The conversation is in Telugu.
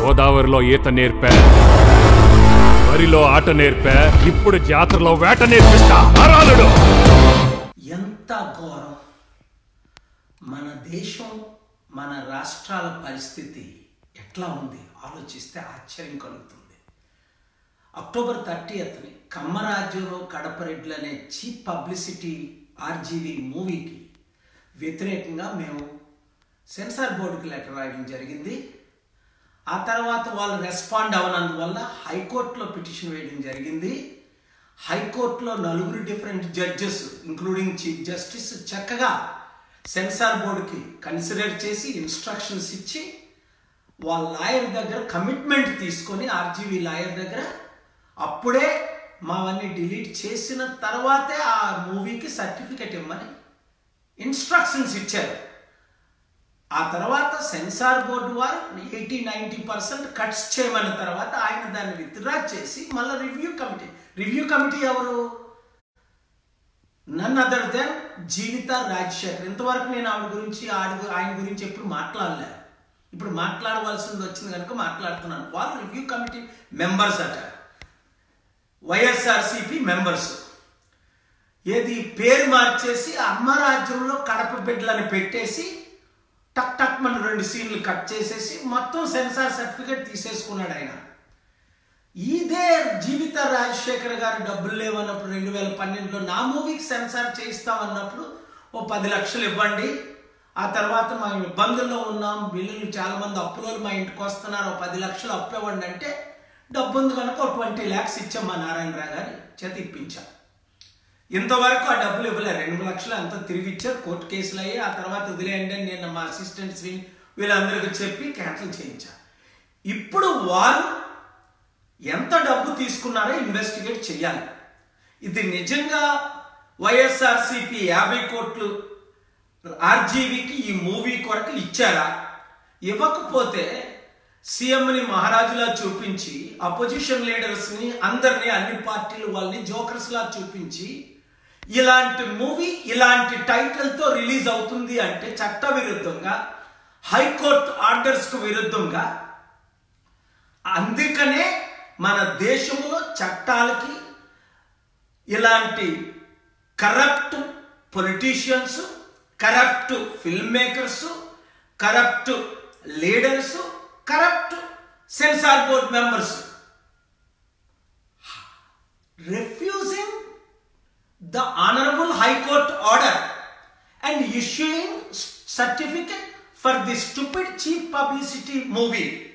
గోదావరిలో ఈత నేర్పా. వరిలో ఆట నేర్పా. ఇప్పుడు జాతరలో వేట నేర్పిస్తా. అరాలుడు ఎంత ఘోరం. మన దేశం మన రాష్ట్రాల పరిస్థితి ఎట్లా ఉంది? ఆలోచిస్తే ఆశ్చర్యం కలుగుతుంది. అక్టోబర్ థర్టీయత్ని కమ్మరాజ్యంలో కడపరెడ్లు అనే చీప్ పబ్లిసిటీ ఆర్జీవీ మూవీకి వ్యతిరేకంగా మేము సెన్సార్ బోర్డుకి లెటర్ రాయడం జరిగింది. ఆ తర్వాత వాళ్ళు రెస్పాండ్ అవనందువల్ల హైకోర్టులో పిటిషన్ వేయడం జరిగింది. హైకోర్టులో నలుగురు different judges including chief justice చక్కగా సెన్సార్ బోర్డుకి కన్సిడర్ చేసి ఇన్స్ట్రక్షన్స్ ఇచ్చి వాళ్ళ లాయర్ దగ్గర కమిట్మెంట్ తీసుకొని ఆర్జీవీ లాయర్ దగ్గర అప్పుడే మావన్నీ డిలీట్ చేసిన తర్వాతే ఆ మూవీకి సర్టిఫికెట్ ఇవ్వమని ఇన్స్ట్రక్షన్స్ ఇచ్చారు. ఆ తర్వాత సెన్సార్ బోర్డు వారు ఎయిటీ నైంటీ పర్సెంట్ కట్స్ చేయమన్న తర్వాత ఆయన దాన్ని విత్డ్రా చేసి మళ్ళీ రివ్యూ కమిటీ. రివ్యూ కమిటీ ఎవరు? None other than Jeevitha Rajasekhar. ఇంతవరకు నేను ఆవిడ గురించి ఆడి ఆయన గురించి ఎప్పుడు మాట్లాడలే. ఇప్పుడు మాట్లాడవలసింది వచ్చింది కనుక మాట్లాడుతున్నాను. వాళ్ళు రివ్యూ కమిటీ మెంబర్స్ అట. వైఎస్ఆర్సిపి మెంబర్స్. ఏది పేరు మార్చేసి అమ్మ రాజ్యంలో కడప బిడ్డలని పెట్టేసి టక్ టక్ మన రెండు సీన్లు కట్ చేసేసి మొత్తం సెన్సార్ సర్టిఫికేట్ తీసేసుకున్నాడు ఆయన. ఇదే జీవిత రాజశేఖర్ గారు డబ్బులు లేవన్నప్పుడు రెండు వేల పన్నెండులో నా మూవీకి సెన్సార్ చేయిస్తామన్నప్పుడు ఓ పది లక్షలు ఇవ్వండి. ఆ తర్వాత మా ఇబ్బందుల్లో ఉన్నాం బిల్లులు చాలామంది అప్పులో మా ఇంటికి వస్తున్నారు ఓ పది లక్షలు అప్పు ఇవ్వండి అంటే డబ్బు ఉంది కనుక ట్వంటీ ల్యాక్స్ ఇచ్చాం మా నారాయణరావు గారి చేత ఇప్పించాం. ఇంతవరకు ఆ డబ్బులు ఇవ్వలేదు రెండు లక్షలు అంతా తిరిగి ఇచ్చారు. కోర్టు కేసులు అయ్యి ఆ తర్వాత వదిలేయండి అని నేను మా అసిస్టెంట్ శ్రీ వీళ్ళందరికీ చెప్పి క్యాన్సిల్ చేయించాను ఇప్పుడు వారు ఎంత డబ్బు తీసుకున్నారో ఇన్వెస్టిగేట్ చేయాలి ఇది నిజంగా వైఎస్ఆర్సిపి యాభై కోట్లు ఆర్జీవీకి ఈ మూవీ కొరకు ఇచ్చారా? ఇవ్వకపోతే సీఎంని మహారాజులా చూపించి అపోజిషన్ లీడర్స్ని అందరినీ అన్ని పార్టీలు వాళ్ళని జోకర్స్లా చూపించి ఇలాంటి మూవీ ఇలాంటి టైటిల్తో రిలీజ్ అవుతుంది అంటే చట్ట విరుద్ధంగా హైకోర్టు ఆర్డర్స్కు విరుద్ధంగా అందుకనే మన దేశంలో చట్టాలకి ఇలాంటి corrupt politicians corrupt film makers corrupt leaders corrupt censor board members refuse the honorable high court order and issuing certificate for the stupid cheap publicity movie